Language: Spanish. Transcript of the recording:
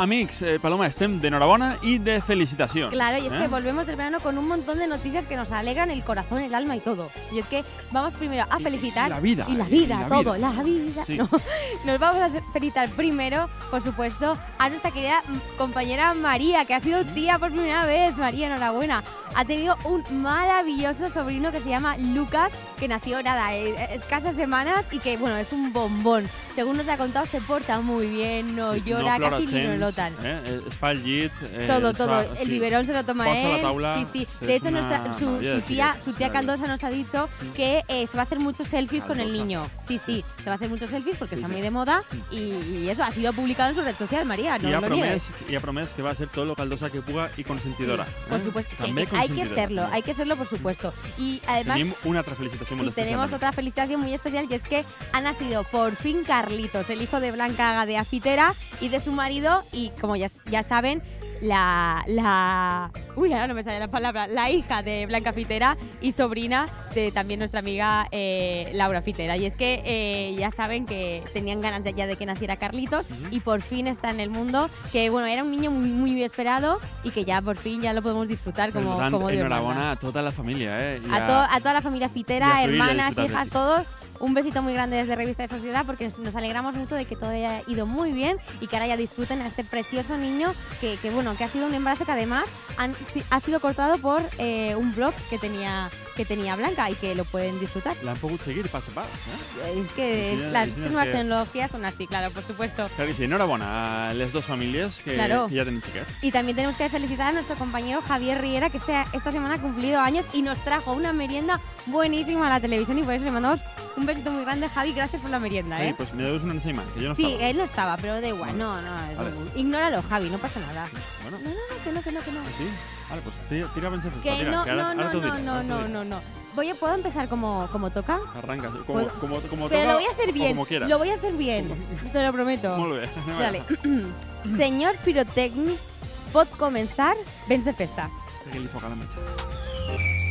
Amics, eh, Paloma, estem d'enhorabona i de felicitacions. Claro, y es eh? que volvemos del verano con un montón de noticias que nos alegran el corazón, el alma y todo. Y es que vamos primero a Y- felicitar. y la vida, Y la y vida, la todo, vida. la vida. Sí. No, nos vamos a felicitar primero, por supuesto, a nuestra querida compañera María, que ha sido tía por primera vez. María, enhorabuena. Ha tenido un maravilloso sobrino que se llama Lucas, que nació, nada, eh, eh, escasas semanas y que, bueno, es un bombón. Según nos ha contado, se porta muy bien, no Sí, llora, casi ni lo notan. Eh? Es fa el llit. Eh, Todo, todo. el sí. biberón se lo toma Posa él. la taula, sí, sí. De hecho, una nuestra, su, de tía, su tía Caldosa nos ha dicho que eh, se va a hacer muchos selfies con el niño. Sí, sí, se va a hacer muchos selfies porque Sí, está sí. muy de moda y, y eso ha sido publicado en su red social, María. No ha, lo niegues. promès, I ha promès que va a ser tot lo caldosa que puga i consentidora. Por eh? supuesto, sí, També hay que- serlo, hay que serlo, por supuesto. Y además, una altra felicitació molt Sí, especial. tenemos otra felicitación muy especial y es que ha nacido por fin Carlitos, el hijo de Blanca Gadea Fitera y de su marido y como ya, ya saben, la, la... Uy, ahora no me sale la palabra. La hija de Blanca Fitera y sobrina de también nuestra amiga eh, Laura Fitera. Y es que eh, ya saben que tenían ganas de, ya de que naciera Carlitos y por fin está en el mundo. Que bueno, era un niño muy, muy esperado y que ya por fin ya lo podemos disfrutar como, como Dios manda. enhorabona a tota la família. Eh? I A, to- a toda la familia y fitera, a hermanas, hijas, todos. Un besito muy grande desde Revista de Sociedad porque nos, alegramos mucho de que todo haya ido muy bien y que ahora ya disfruten a este precioso niño que, que, bueno, que ha sido un embarazo que además han- ha sido cortado por eh, un blog que tenía, que tenía Blanca y que lo pueden disfrutar. L'han pogut seguir pas a pas. Eh? Es que Sí, las sí, nuevas que- tecnologías son así, claro, por supuesto. Clar que sí, enhorabona a les dues famílies que, Claro. que ja tenen xiquet. Y también tenemos que felicitar a nuestro compañero Javier Riera, que este- esta semana ha cumplido años y nos trajo una merienda buenísima a la televisión y por eso le mandamos un besito muy grande, Javi. Gracias por la merienda, Sí, ¿eh? pues me deus un ensenyament, que jo no Sí, estava. él no estaba, pero da igual. No, no, Vale. ignóralo, Javi, no pasa nada. Bueno, No, no, no, que no, que no, que no. ah, sí? Vale, pues tira, tira pensar Que tira, no, que no, no, no, no. Voy a, ¿Puedo empezar como, como toca? Arranca, como, Puedo- como, como Pero toca lo voy a hacer o bien. como quieras. Lo voy a hacer bien, te lo prometo. Molt bé. anem Dale. Señor pirotècnic, pot començar? Vens de festa. La metxa.